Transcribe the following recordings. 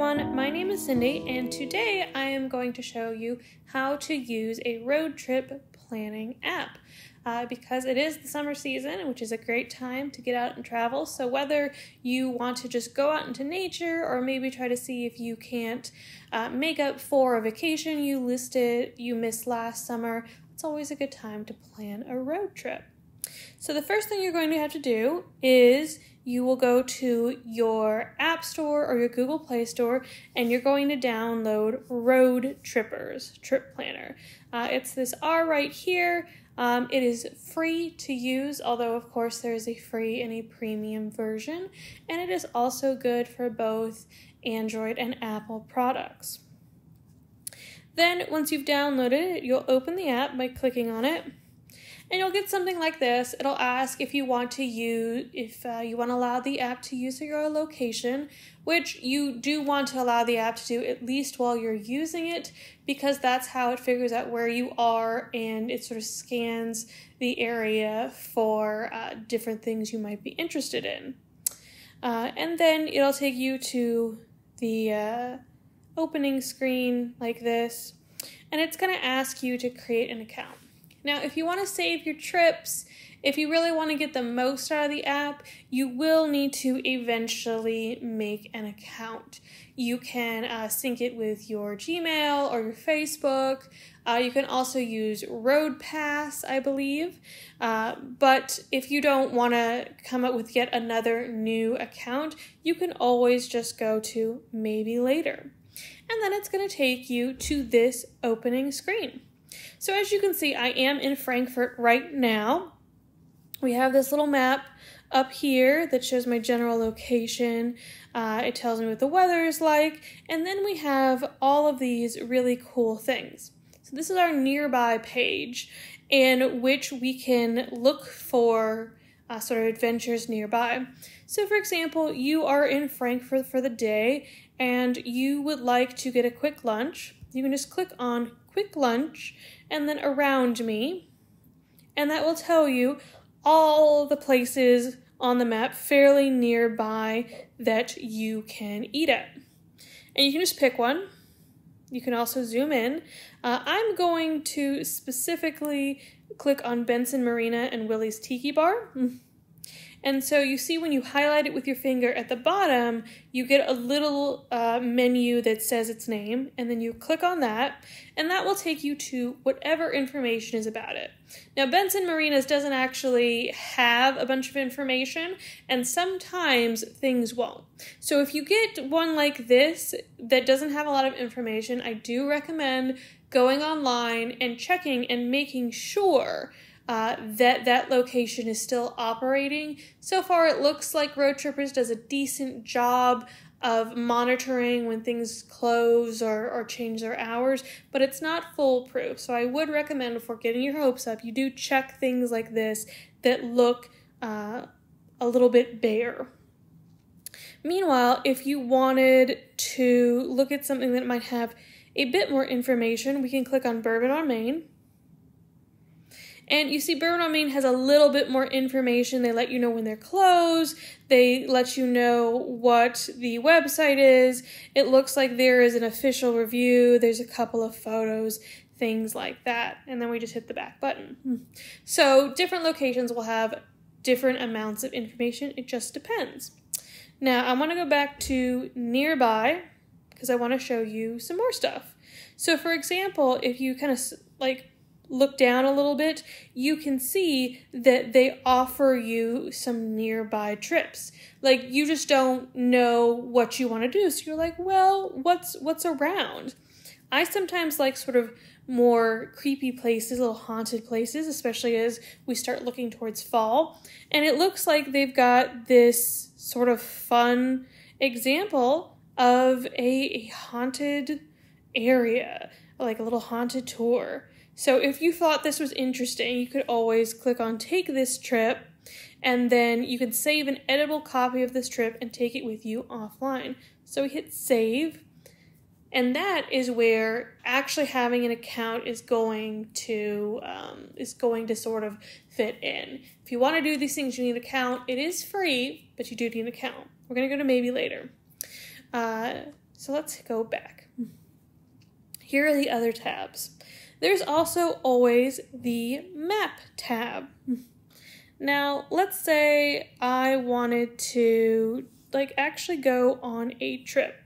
everyone, my name is Cindy, and today I am going to show you how to use a road trip planning app. Uh, because it is the summer season, which is a great time to get out and travel. So, whether you want to just go out into nature or maybe try to see if you can't uh, make up for a vacation you listed you missed last summer, it's always a good time to plan a road trip. So, the first thing you're going to have to do is you will go to your App Store or your Google Play Store and you're going to download Roadtrippers Trip Planner. Uh, it's this R right here. Um, it is free to use, although, of course, there is a free and a premium version, and it is also good for both Android and Apple products. Then, once you've downloaded it, you'll open the app by clicking on it and you'll get something like this. It'll ask if you want to use, if uh, you want to allow the app to use your location, which you do want to allow the app to do at least while you're using it, because that's how it figures out where you are and it sort of scans the area for uh, different things you might be interested in. Uh, and then it'll take you to the uh, opening screen like this, and it's going to ask you to create an account. Now, if you want to save your trips, if you really want to get the most out of the app, you will need to eventually make an account. You can uh, sync it with your Gmail or your Facebook. Uh, you can also use RoadPass, I believe. Uh, but if you don't want to come up with yet another new account, you can always just go to maybe later. And then it's going to take you to this opening screen. So as you can see, I am in Frankfort right now. We have this little map up here that shows my general location. Uh, it tells me what the weather is like. And then we have all of these really cool things. So this is our nearby page in which we can look for uh, sort of adventures nearby. So for example, you are in Frankfort for the day and you would like to get a quick lunch. You can just click on quick lunch and then around me. And that will tell you all the places on the map fairly nearby that you can eat at. And you can just pick one. You can also zoom in. Uh, I'm going to specifically click on Benson Marina and Willie's Tiki Bar. And so you see when you highlight it with your finger at the bottom, you get a little uh, menu that says its name, and then you click on that, and that will take you to whatever information is about it. Now, Benson Marinas doesn't actually have a bunch of information, and sometimes things won't. So if you get one like this that doesn't have a lot of information, I do recommend going online and checking and making sure uh, that that location is still operating. So far, it looks like Roadtrippers does a decent job of monitoring when things close or, or change their hours, but it's not foolproof. So I would recommend before getting your hopes up, you do check things like this that look uh, a little bit bare. Meanwhile, if you wanted to look at something that might have a bit more information, we can click on Bourbon on Main. And you see, Bourbon on Main has a little bit more information. They let you know when they're closed. They let you know what the website is. It looks like there is an official review. There's a couple of photos, things like that. And then we just hit the back button. Hmm. So different locations will have different amounts of information. It just depends. Now I want to go back to nearby because I want to show you some more stuff. So for example, if you kind of like look down a little bit, you can see that they offer you some nearby trips. Like you just don't know what you want to do. So you're like, well, what's what's around? I sometimes like sort of more creepy places, little haunted places, especially as we start looking towards fall. And it looks like they've got this sort of fun example of a, a haunted area, like a little haunted tour. So if you thought this was interesting, you could always click on take this trip and then you can save an editable copy of this trip and take it with you offline. So we hit save and that is where actually having an account is going to um, is going to sort of fit in. If you want to do these things, you need an account. It is free, but you do need an account. We're gonna go to maybe later. Uh, So let's go back. Here are the other tabs. There's also always the map tab. Now, let's say I wanted to like actually go on a trip.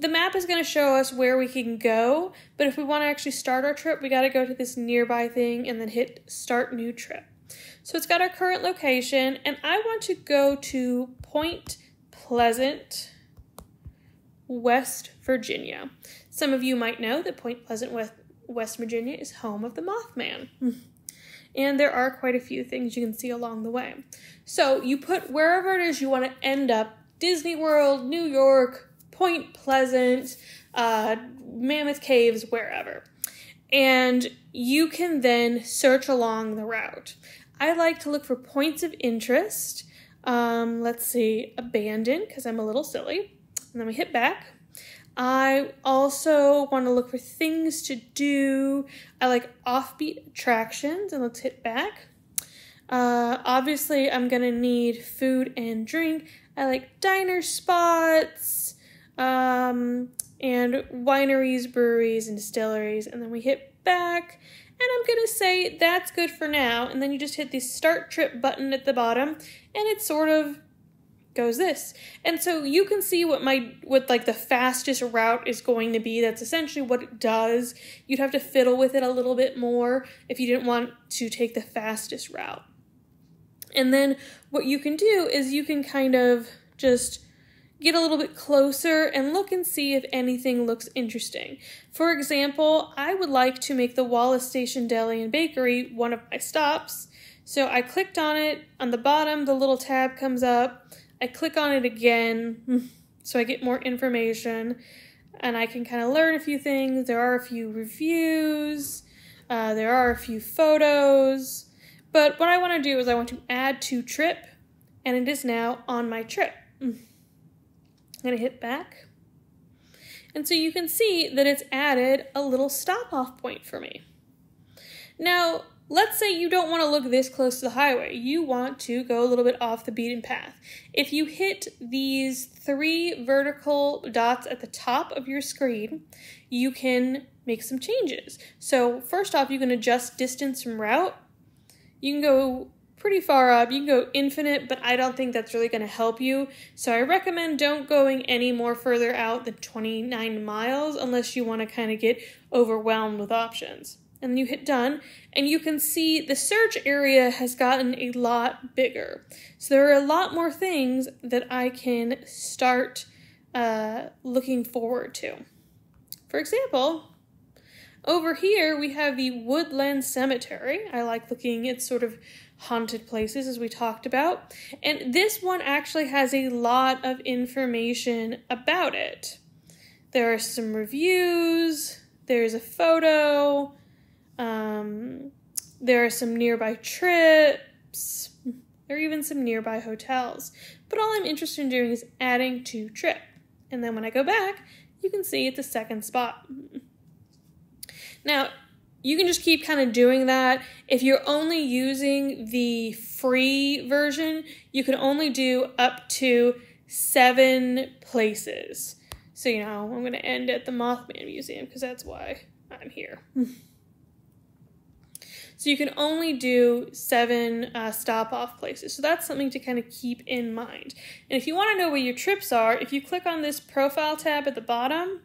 The map is going to show us where we can go, but if we want to actually start our trip, we got to go to this nearby thing and then hit start new trip. So it's got our current location, and I want to go to Point Pleasant, West Virginia. Some of you might know that Point Pleasant, West Virginia is home of the Mothman. and there are quite a few things you can see along the way. So you put wherever it is you want to end up Disney World, New York, Point Pleasant, uh, Mammoth Caves, wherever. And you can then search along the route. I like to look for points of interest. Um, let's see, abandoned, because I'm a little silly. And then we hit back. I also want to look for things to do. I like offbeat attractions, and let's hit back. Uh, obviously, I'm gonna need food and drink. I like diner spots, um, and wineries, breweries, and distilleries. And then we hit back, and I'm gonna say that's good for now. And then you just hit the start trip button at the bottom, and it sort of goes this. And so you can see what my what like the fastest route is going to be. That's essentially what it does. You'd have to fiddle with it a little bit more if you didn't want to take the fastest route. And then what you can do is you can kind of just get a little bit closer and look and see if anything looks interesting. For example, I would like to make the Wallace Station Deli and Bakery one of my stops. So I clicked on it. On the bottom, the little tab comes up. I click on it again so I get more information and I can kind of learn a few things. There are a few reviews, uh, there are a few photos, but what I want to do is I want to add to trip and it is now on my trip. I'm going to hit back. And so you can see that it's added a little stop off point for me. Now, Let's say you don't want to look this close to the highway. You want to go a little bit off the beaten path. If you hit these three vertical dots at the top of your screen, you can make some changes. So first off, you can adjust distance from route. You can go pretty far up. You can go infinite, but I don't think that's really going to help you. So I recommend don't going any more further out than 29 miles unless you want to kind of get overwhelmed with options and you hit done, and you can see the search area has gotten a lot bigger. So there are a lot more things that I can start uh, looking forward to. For example, over here we have the Woodland Cemetery. I like looking at sort of haunted places as we talked about. And this one actually has a lot of information about it. There are some reviews, there's a photo, um, there are some nearby trips. There are even some nearby hotels. But all I'm interested in doing is adding to trip. And then when I go back, you can see it's a second spot. Now, you can just keep kind of doing that. If you're only using the free version, you can only do up to seven places. So, you know, I'm going to end at the Mothman Museum because that's why I'm here. So you can only do seven uh, stop off places. So that's something to kind of keep in mind. And if you want to know where your trips are, if you click on this profile tab at the bottom,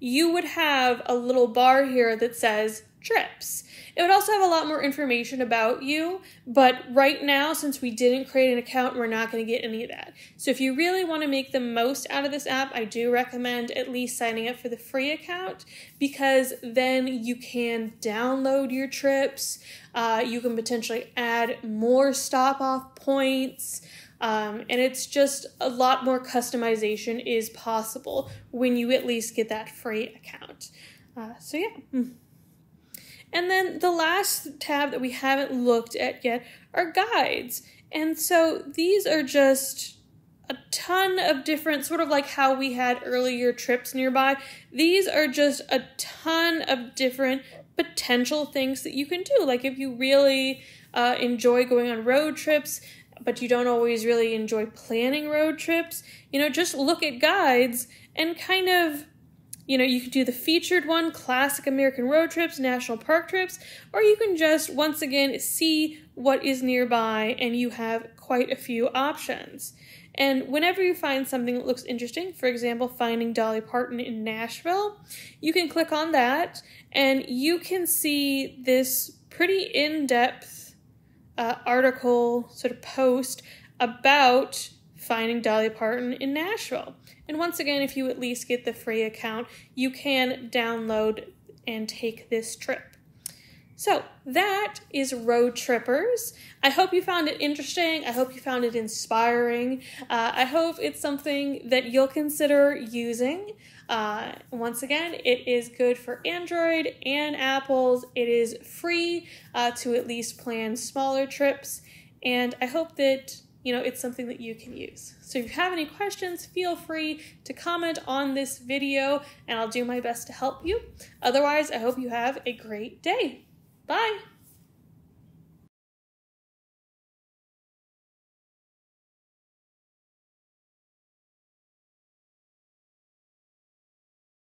you would have a little bar here that says trips. It would also have a lot more information about you, but right now, since we didn't create an account, we're not going to get any of that. So if you really want to make the most out of this app, I do recommend at least signing up for the free account because then you can download your trips. Uh, you can potentially add more stop off points. Um, and it's just a lot more customization is possible when you at least get that free account. Uh, so, yeah. And then the last tab that we haven't looked at yet are guides. And so these are just a ton of different, sort of like how we had earlier trips nearby. These are just a ton of different potential things that you can do. Like if you really uh, enjoy going on road trips, but you don't always really enjoy planning road trips, you know, just look at guides and kind of you know, you can do the featured one, classic American road trips, national park trips, or you can just once again see what is nearby and you have quite a few options. And whenever you find something that looks interesting, for example, finding Dolly Parton in Nashville, you can click on that and you can see this pretty in depth uh, article, sort of post about finding Dolly Parton in Nashville. And once again, if you at least get the free account, you can download and take this trip. So that is Roadtrippers. I hope you found it interesting. I hope you found it inspiring. Uh, I hope it's something that you'll consider using. Uh, once again, it is good for Android and Apples. It is free uh, to at least plan smaller trips. And I hope that you know it's something that you can use. So if you have any questions, feel free to comment on this video and I'll do my best to help you. Otherwise, I hope you have a great day. Bye.